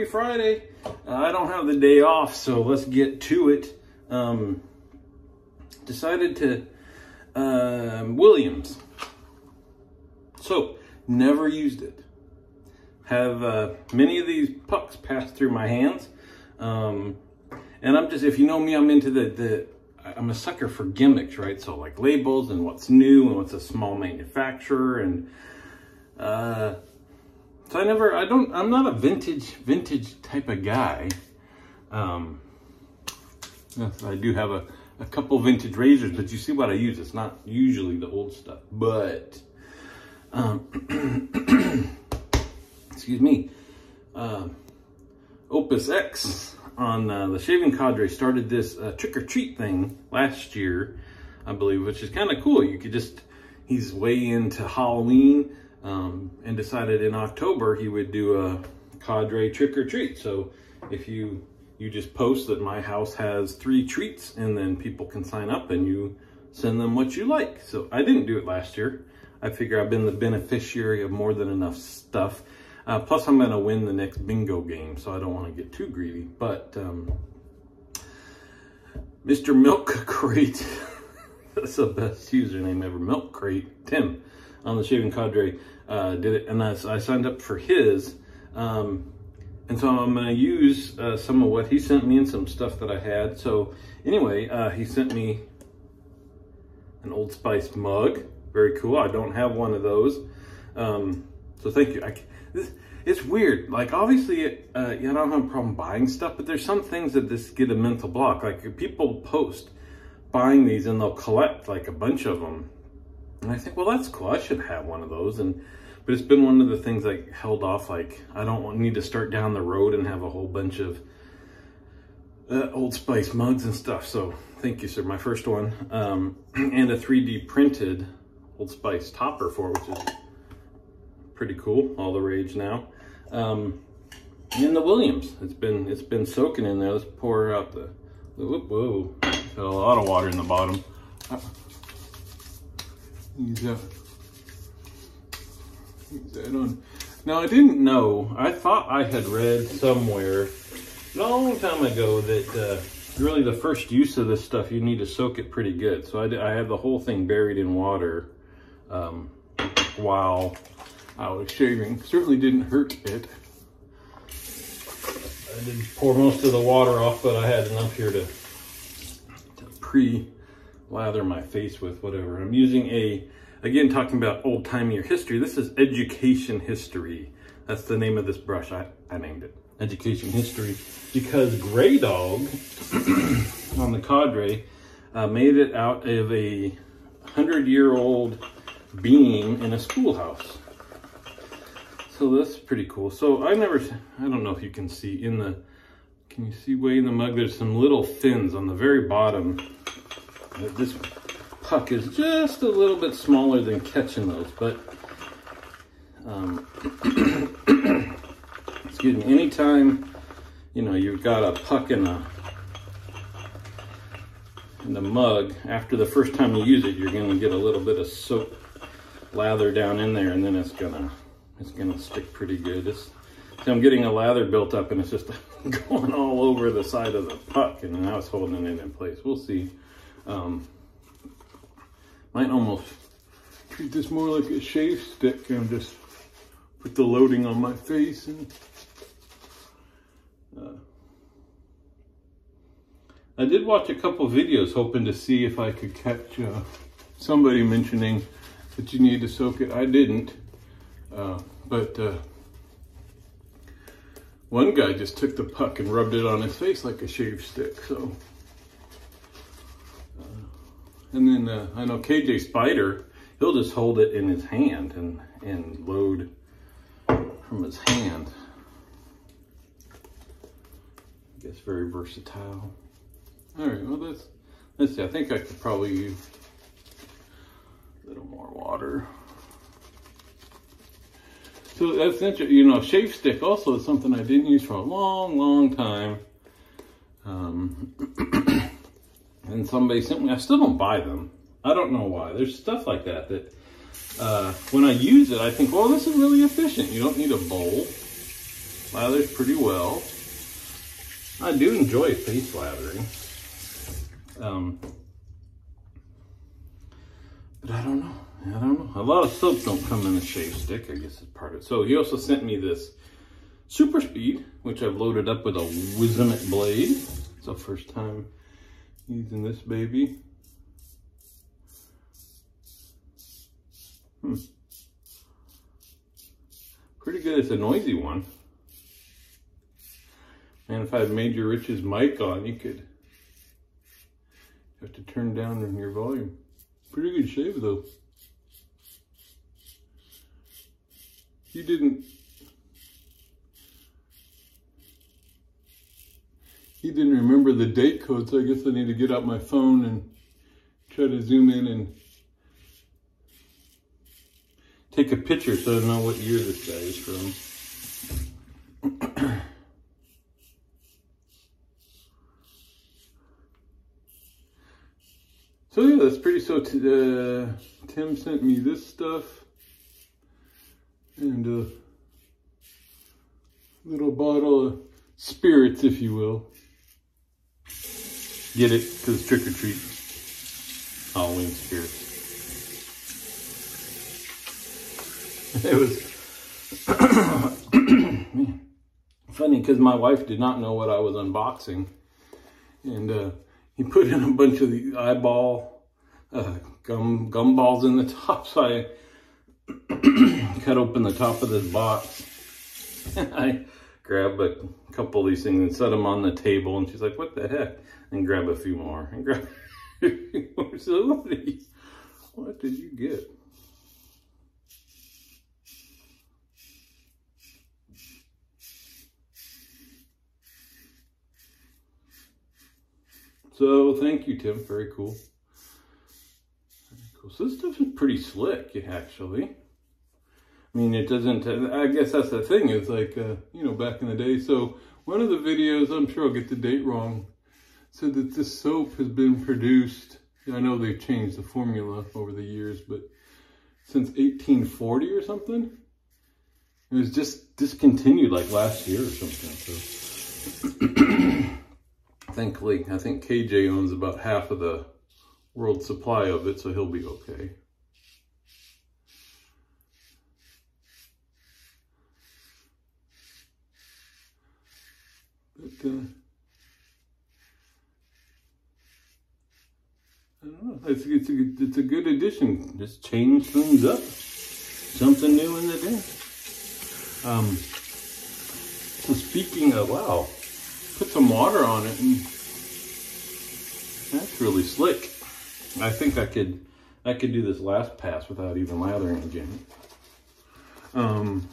happy Friday. Uh, I don't have the day off, so let's get to it. Um, decided to, uh, Williams. So, never used it. Have uh, many of these pucks pass through my hands. Um, and I'm just, if you know me, I'm into the, the, I'm a sucker for gimmicks, right? So like labels and what's new and what's a small manufacturer and, uh, so I never, I don't, I'm not a vintage, vintage type of guy. Um, yes, I do have a, a couple vintage razors, but you see what I use. It's not usually the old stuff, but, um, excuse me, uh, Opus X on uh, the Shaving Cadre started this uh, trick or treat thing last year, I believe, which is kind of cool. You could just, he's way into Halloween um, and decided in October he would do a cadre trick or treat. So if you you just post that my house has three treats and then people can sign up and you send them what you like. So I didn't do it last year. I figure I've been the beneficiary of more than enough stuff. Uh, plus I'm gonna win the next bingo game, so I don't wanna get too greedy. But um, Mr. Milk Crate, that's the best username ever, Milk Crate, Tim on the Shaving Cadre uh, did it, and I, I, signed up for his. Um, and so I'm going to use uh, some of what he sent me and some stuff that I had. So anyway, uh, he sent me an Old Spice mug. Very cool. I don't have one of those. Um, so thank you. I, this, it's weird. Like obviously, uh, you know, I don't have a problem buying stuff, but there's some things that just get a mental block. Like people post buying these and they'll collect like a bunch of them and I think, well, that's cool. I should have one of those. And but it's been one of the things I held off. Like I don't need to start down the road and have a whole bunch of uh, Old Spice mugs and stuff. So thank you, sir. My first one um, and a 3D printed Old Spice topper for, which is pretty cool. All the rage now. Um, and the Williams. It's been it's been soaking in there. Let's pour out the. Whoa. Got a lot of water in the bottom. Use that on. Now I didn't know. I thought I had read somewhere a long time ago that uh, really the first use of this stuff you need to soak it pretty good. So I, I had the whole thing buried in water um, while I was shaving. Certainly didn't hurt it. I did pour most of the water off, but I had enough here to, to pre lather my face with, whatever. I'm using a, again, talking about old timey history. This is education history. That's the name of this brush. I, I named it education history because Grey Dog on the Cadre uh, made it out of a hundred year old beam in a schoolhouse. So that's pretty cool. So I never, I don't know if you can see in the, can you see way in the mug, there's some little fins on the very bottom this puck is just a little bit smaller than catching those, but um, excuse me, anytime, you know, you've got a puck in a, in the mug, after the first time you use it, you're gonna get a little bit of soap lather down in there and then it's gonna, it's gonna stick pretty good. It's, so I'm getting a lather built up and it's just going all over the side of the puck and now it's holding it in place. We'll see. Um, might almost treat this more like a shave stick and just put the loading on my face and uh, I did watch a couple videos hoping to see if I could catch uh, somebody mentioning that you need to soak it. I didn't, uh, but uh, one guy just took the puck and rubbed it on his face like a shave stick. So and then uh, I know KJ Spider, he'll just hold it in his hand and, and load from his hand. I guess very versatile. All right, well, let's, let's see. I think I could probably use a little more water. So that's interesting. You know, shave stick also is something I didn't use for a long, long time. Um, and somebody sent me, I still don't buy them. I don't know why. There's stuff like that that uh, when I use it, I think, well, this is really efficient. You don't need a bowl. lathers pretty well. I do enjoy face lathering. Um, but I don't know. I don't know. A lot of soaps don't come in a shave stick. I guess it's part of it. So he also sent me this Super Speed, which I've loaded up with a Wizamet blade. It's the first time using this baby. Hmm. Pretty good. It's a noisy one. And if I had Major Rich's mic on, you could have to turn down your volume. Pretty good shave though. You didn't. He didn't remember the date code, so I guess I need to get out my phone and try to zoom in and take a picture so I know what year this guy is from. so yeah, that's pretty, so uh, Tim sent me this stuff and a little bottle of spirits, if you will. Get it? Because trick or treat. Halloween spirits. it was funny because my wife did not know what I was unboxing. And uh, he put in a bunch of the eyeball uh, gum gumballs in the top. So I cut open the top of this box. I grab a couple of these things and set them on the table. And she's like, what the heck? And grab a few more. And grab more. So what did you get? So thank you, Tim. Very cool. Very cool. So this stuff is pretty slick, actually. I mean, it doesn't, I guess that's the thing is like, uh, you know, back in the day. So one of the videos, I'm sure I'll get the date wrong, said that this soap has been produced. I know they've changed the formula over the years, but since 1840 or something. It was just discontinued like last year or something. So thankfully, I think KJ owns about half of the world supply of it, so he'll be okay. But, uh, I don't know. It's, it's, a, it's a good addition. Just change things up. Something new in the day. Um, so speaking of, wow, put some water on it and that's really slick. I think I could, I could do this last pass without even lathering again. Um,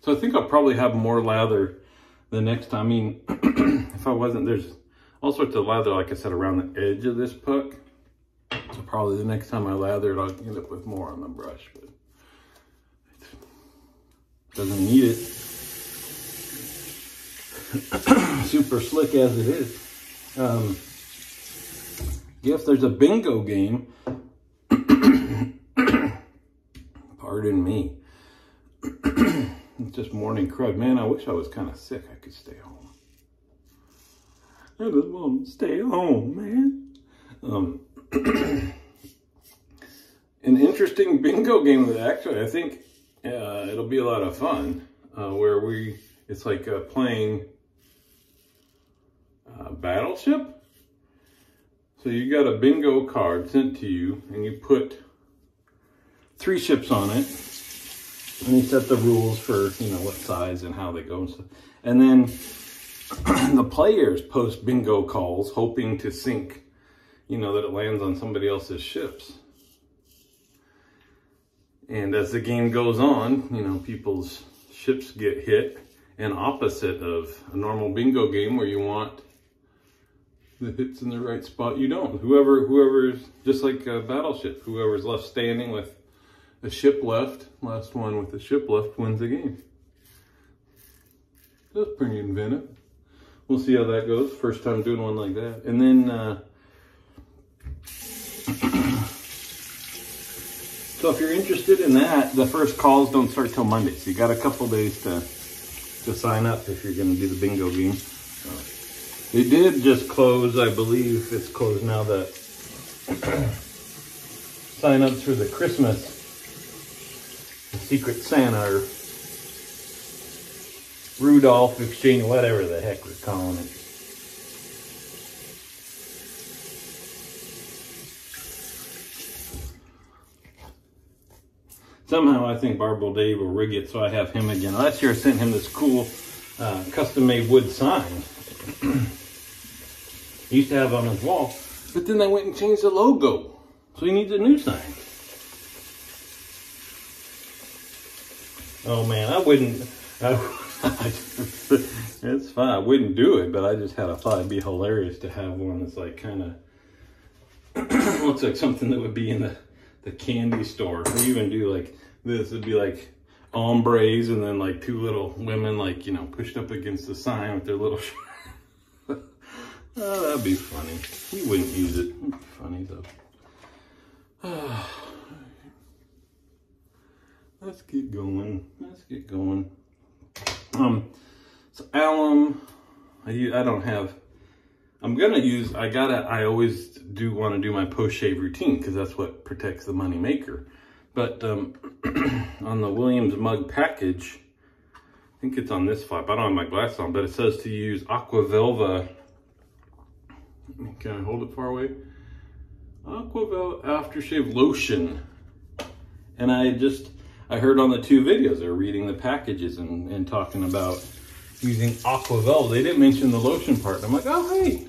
so I think I'll probably have more lather the next time. I mean, if I wasn't, there's all sorts of lather, like I said, around the edge of this puck. So probably the next time I lather it, I'll end up with more on the brush, but doesn't need it. Super slick as it is. Um, if there's a bingo game, pardon me, it's just morning crud. Man, I wish I was kind of sick. I could stay home. I just want to stay home, man. Um, an interesting bingo game actually I think uh, it'll be a lot of fun. Uh, where we, it's like uh, playing uh, Battleship. So you got a bingo card sent to you and you put three ships on it and they set the rules for, you know, what size and how they go and stuff. And then the players post bingo calls hoping to sink, you know, that it lands on somebody else's ships. And as the game goes on, you know, people's ships get hit and opposite of a normal bingo game where you want the hits in the right spot, you don't. Whoever, whoever's, just like a battleship, whoever's left standing with a ship left, last one with the ship left wins the game. That's pretty inventive. We'll see how that goes. First time doing one like that. And then, uh, So if you're interested in that, the first calls don't start till Monday. So you got a couple days to to sign up if you're going to do the bingo game. Uh, it did just close, I believe it's closed now. That sign ups for the Christmas the Secret Santa or Rudolph exchange, whatever the heck we're calling it. Somehow I think Barbara Dave will rig it so I have him again. Last year I sent him this cool uh, custom-made wood sign. he used to have on his wall, but then they went and changed the logo. So he needs a new sign. Oh man, I wouldn't. I, it's fine. I wouldn't do it, but I just had a thought it'd be hilarious to have one that's like kind of looks like something that would be in the the candy store. Or even do like this. It'd be like Hombres and then like two little women like you know pushed up against the sign with their little. oh, that'd be funny. He wouldn't use it. Funny though. Oh. Let's get going. Let's get going. Um, so alum, I I don't have. I'm gonna use. I gotta. I always do want to do my post shave routine because that's what protects the money maker. But um, on the Williams mug package, I think it's on this flap. I don't have my glass on, but it says to use Aqua Velva. Can I hold it far away? Aqua Velva aftershave lotion. And I just I heard on the two videos, they're reading the packages and, and talking about using Aquavel. They didn't mention the lotion part. I'm like, oh, hey,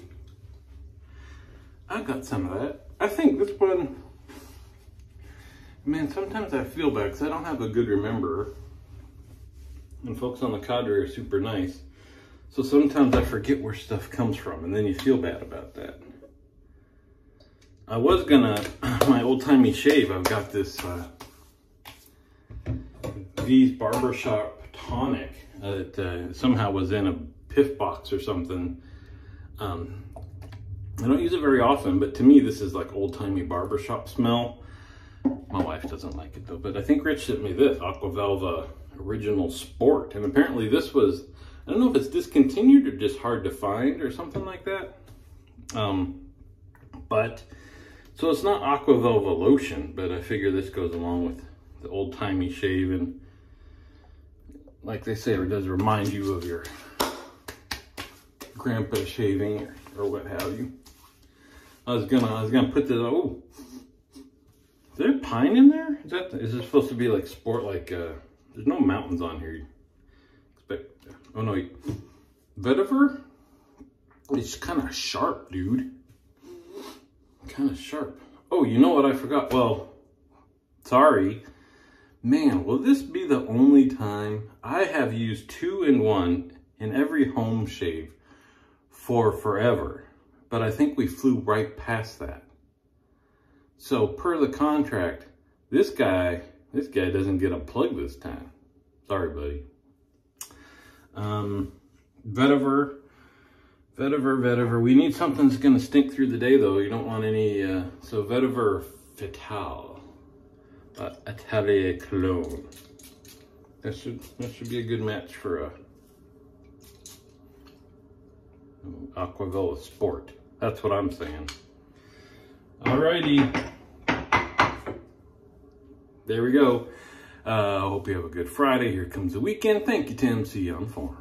I got some of that. I think this one, man, sometimes I feel bad because I don't have a good remember. And folks on the cadre are super nice. So sometimes I forget where stuff comes from and then you feel bad about that. I was gonna, my old timey shave, I've got this uh, V's Barbershop Tonic that uh, somehow was in a PIF box or something. Um, I don't use it very often, but to me, this is like old-timey barbershop smell. My wife doesn't like it though, but I think Rich sent me this Aqua Velva Original Sport. And apparently this was, I don't know if it's discontinued or just hard to find or something like that. Um, but, so it's not Aqua Velva lotion, but I figure this goes along with the old-timey shave and like they say, it does remind you of your grandpa shaving or, what have you. I was gonna, I was gonna put this. Oh, is there pine in there? Is that? Is this supposed to be like sport? Like, uh, there's no mountains on here. Expect. Oh no, vetiver. It's kind of sharp, dude. Kind of sharp. Oh, you know what I forgot? Well, sorry. Man, will this be the only time I have used two-in-one in every home shave for forever? But I think we flew right past that. So per the contract, this guy, this guy doesn't get a plug this time. Sorry, buddy. Um, vetiver, vetiver, vetiver. We need something that's going to stink through the day, though. You don't want any, uh, so vetiver Fatal uh, Atelier Cologne. That should, that should be a good match for a Aqua Velva Sport. That's what I'm saying. Alrighty. There we go. I uh, hope you have a good Friday. Here comes the weekend. Thank you, Tim. See you on the forum.